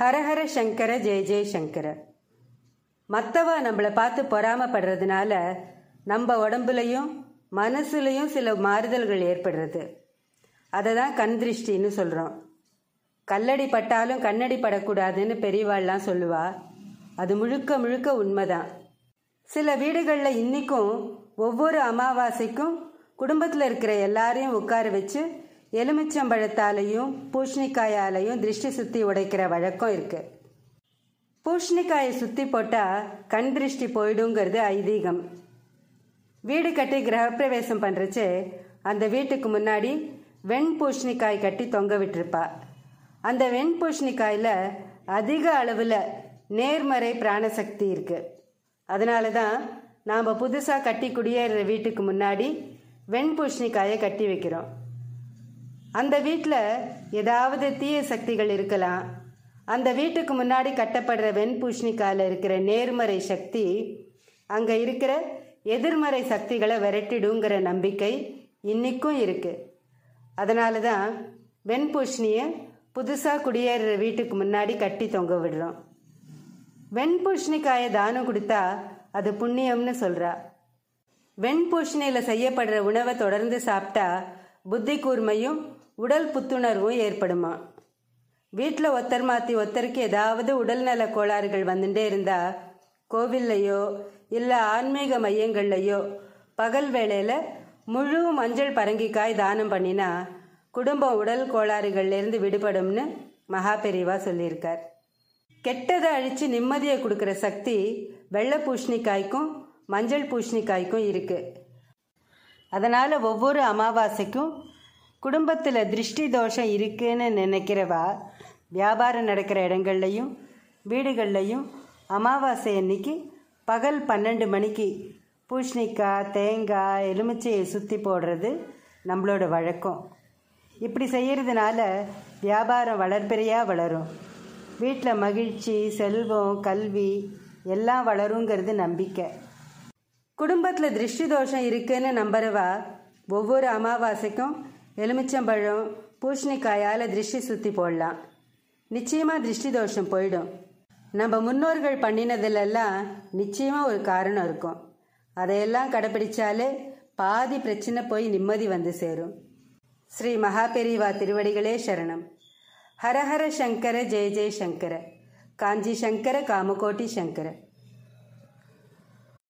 ஹரஹர சங்கர ஜெய ஜெய சங்கர. மற்றவ நம்மளை பார்த்து பொறாமப்படுறதுனால நம்ம உடம்புலையும் மனசுலையும் சில மாறுதல்கள் ஏற்படுறது. அதை தான் கண் திருஷ்டின்னு சொல்கிறோம் கல்லடி பட்டாலும் கண்ணடி படக்கூடாதுன்னு பெரியவாள்லாம் சொல்லுவா. அது முழுக்க முழுக்க உண்மைதான். சில வீடுகளில் இன்றைக்கும் ஒவ்வொரு அமாவாசைக்கும் குடும்பத்தில் இருக்கிற எல்லாரையும் உட்கார வச்சு எலுமிச்சம்பழத்தாலையும் பூஷணிக்காயாலையும் திருஷ்டி சுத்தி உடைக்கிற வழக்கம் இருக்கு. பூஷணிக்காயை சுத்தி போட்டா கண் திருஷ்டி போயிடுங்கிறது ஐதீகம். வீடு கட்டி கிரகப்பிரவேசம் பண்றச்சு அந்த வீட்டுக்கு முன்னாடி வெண் பூஷணிக்காய் கட்டி தொங்க விட்டுருப்பா. அந்த வெண் பூஷணிக்காயில் அதிக அளவில் நேர்மறை பிராணசக்தி இருக்கு. அதனால தான் நாம் புதுசாக கட்டி குடியேறுற வீட்டுக்கு முன்னாடி வெண் பூஷணிக்காயை கட்டி வைக்கிறோம். அந்த வீட்டில் ஏதாவது தீய சக்திகள் இருக்கலாம். அந்த வீட்டுக்கு முன்னாடி கட்டப்படுற வெண்பூஷ்ணிக்கால இருக்கிற நேர்மறை சக்தி அங்கே இருக்கிற எதிர்மறை சக்திகளை விரட்டிடுங்கிற நம்பிக்கை இன்றைக்கும் இருக்குது அதனால தான் வெண்பூஷணியை புதுசாக குடியேறுற வீட்டுக்கு முன்னாடி கட்டி தொங்க விடுறோம். வெண்பூஷ்ணிக்காயை தானம் கொடுத்தா அது புண்ணியம்னு சொல்கிறா வெண்பூஷ்ணியில் செய்யப்படுற உணவை தொடர்ந்து சாப்பிட்டா புத்தி கூர்மையும் உடல் புத்துணர்வும் ஏற்படுமா? வீட்டில் ஒத்தர் மாற்றி ஒத்தருக்கு ஏதாவது உடல்நல கோளாறுகள் வந்துட்டே இருந்தா கோவில்லையோ இல்லை ஆன்மீக மையங்கள்லையோ பகல் வேளையில் முழு மஞ்சள் பரங்கிக்காய் தானம் பண்ணினா குடும்பம் உடல் கோளாறுகள்லேருந்து விடுபடும்னு மகா சொல்லியிருக்கார். கெட்டதை அழித்து நிம்மதியை கொடுக்குற சக்தி வெள்ளை பூஷணிக்காய்க்கும் மஞ்சள் பூஷணிக்காய்க்கும் இருக்குது அதனால் ஒவ்வொரு அமாவாசைக்கும் குடும்பத்தில் திருஷ்டி தோஷம் இருக்குன்னு நினைக்கிறவா? வியாபாரம் நடக்கிற இடங்கள்லையும் வீடுகள்லையும் அமாவாசை அன்னைக்கு பகல் பன்னெண்டு மணிக்கு பூஷ்ணிக்காய் தேங்காய் எலுமிச்சையை சுற்றி போடுறது நம்மளோட வழக்கம். இப்படி செய்கிறதுனால வியாபாரம் வளர்பெறையாக வளரும். வீட்டில் மகிழ்ச்சி செல்வம் கல்வி எல்லாம் வளருங்கிறது நம்பிக்கை. குடும்பத்தில் திருஷ்டி தோஷம் இருக்குன்னு நம்புறவா? ஒவ்வொரு அமாவாசைக்கும் எலுமிச்சம்பழம் பூஷணிக்காயால் திருஷ்டி சுற்றி போடலாம். நிச்சயமாக திருஷ்டி தோஷம் போயிடும். நம்ம முன்னோர்கள் பண்ணினதுலெல்லாம் நிச்சயமாக ஒரு காரணம் இருக்கும். அதையெல்லாம் கடைப்பிடிச்சாலே பாதி பிரச்சனை போய் நிம்மதி வந்து சேரும். ஸ்ரீ மகாபெரிவா திருவடிகளே சரணம். ஹரஹர சங்கர ஜெய ஜெய சங்கர. காஞ்சி சங்கர காமகோட்டி சங்கர.